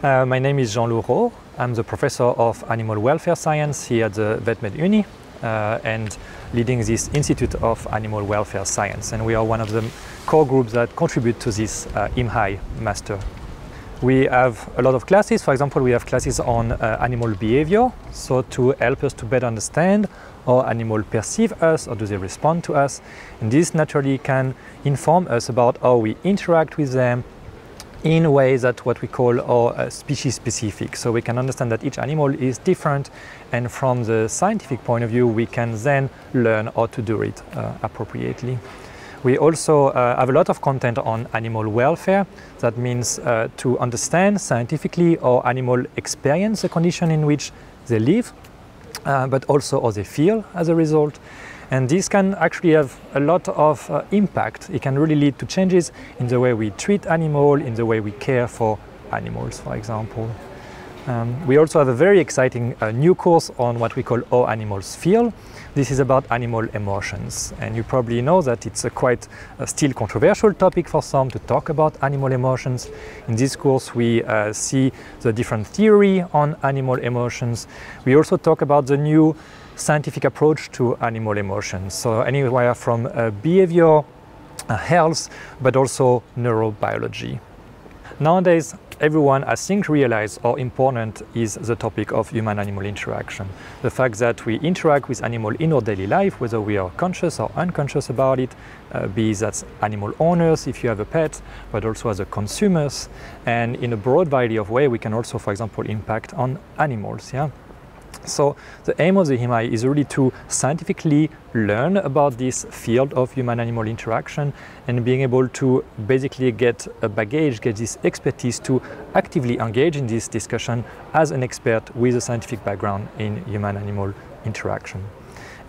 Uh, my name is Jean-Loup Rault. I'm the professor of animal welfare science here at the VetMed Uni uh, and leading this Institute of Animal Welfare Science. And we are one of the core groups that contribute to this uh, IMHAI master. We have a lot of classes. For example, we have classes on uh, animal behavior, so to help us to better understand how animals perceive us or do they respond to us. And this naturally can inform us about how we interact with them, in ways that what we call are uh, species specific. So we can understand that each animal is different and from the scientific point of view we can then learn how to do it uh, appropriately. We also uh, have a lot of content on animal welfare. That means uh, to understand scientifically how animal experience the condition in which they live, uh, but also how they feel as a result. And this can actually have a lot of uh, impact. It can really lead to changes in the way we treat animals, in the way we care for animals, for example. Um, we also have a very exciting uh, new course on what we call How Animals Feel. This is about animal emotions. And you probably know that it's a quite uh, still controversial topic for some to talk about animal emotions. In this course, we uh, see the different theory on animal emotions. We also talk about the new scientific approach to animal emotions. So anywhere from uh, behavior, uh, health, but also neurobiology. Nowadays, everyone I think realizes how important is the topic of human-animal interaction. The fact that we interact with animals in our daily life, whether we are conscious or unconscious about it, uh, be that animal owners if you have a pet, but also as a consumers. And in a broad variety of ways, we can also, for example, impact on animals. Yeah? So the aim of the IMHAI is really to scientifically learn about this field of human-animal interaction and being able to basically get a baggage, get this expertise to actively engage in this discussion as an expert with a scientific background in human-animal interaction.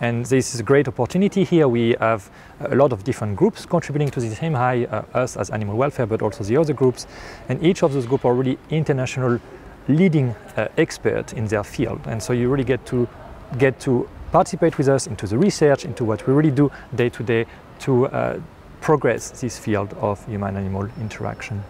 And this is a great opportunity here. We have a lot of different groups contributing to this IMHAI, uh, us as animal welfare, but also the other groups. And each of those groups are really international leading uh, expert in their field. And so you really get to get to participate with us into the research, into what we really do day to day to uh, progress this field of human-animal interaction.